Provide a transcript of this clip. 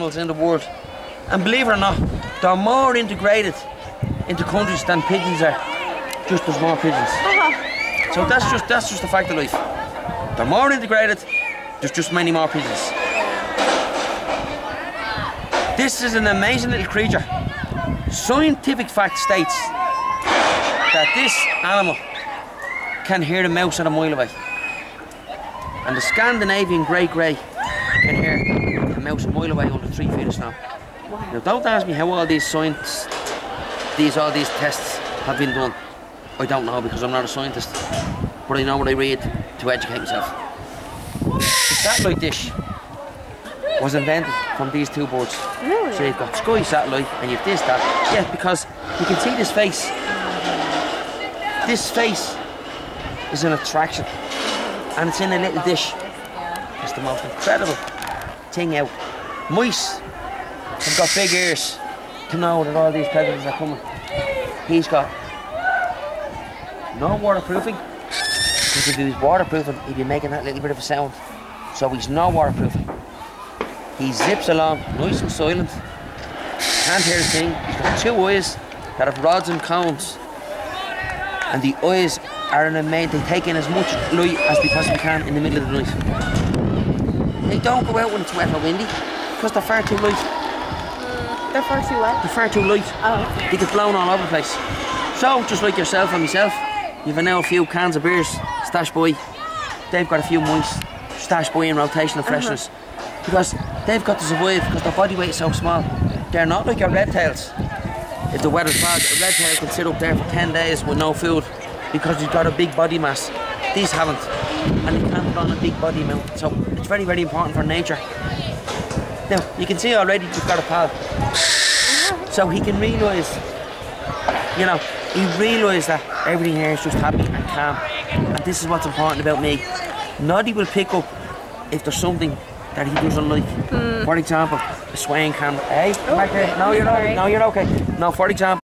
animals in the world. And believe it or not, they're more integrated into countries than pigeons are. Just there's more pigeons. So that's just that's just a fact of life. They're more integrated, there's just many more pigeons. This is an amazing little creature. Scientific fact states that this animal can hear the mouse at a mile away. And the Scandinavian grey grey can hear the mouse a mile away under three feet of snow. Now don't ask me how all these science, these all these tests have been done. I don't know because I'm not a scientist. But I know what I read to educate myself. The satellite dish was invented from these two birds. Really? So you've got Sky Satellite and you've this, that. Yeah, because you can see this face. This face is an attraction. And it's in a little dish. It's the most incredible thing out. Mice have got big ears to know that all these predators are coming. He's got no waterproofing. Because if he was waterproofing, he'd be making that little bit of a sound. So he's no waterproofing. He zips along, nice and silent. Can't hear a thing. He's got two eyes that have rods and cones. And the eyes are in a main, they take in as much light as they possibly can in the middle of the night. They don't go out when it's wet or windy because they're far too light. Mm, they're far too wet. They're far too light. Oh. They get blown all over the place. So, just like yourself and myself, you've now a few cans of beers Stash Boy. They've got a few mice Stash Boy in rotation of uh-huh. freshness. Because they've got to survive because their body weight is so small. They're not like your red tails. If the weather's bad, a red tail can sit up there for 10 days with no food because he's got a big body mass. These haven't. And can't put on a big body amount. So it's very, very important for nature. Now, you can see already he's got a pal. So he can realise, you know, he realised that everything here is just happy and calm. And this is what's important about me. Noddy will pick up if there's something that he doesn't like. Hmm. For example, a swaying camera. Hey, oh, come back. No, you're not. No, you're okay. No, for example.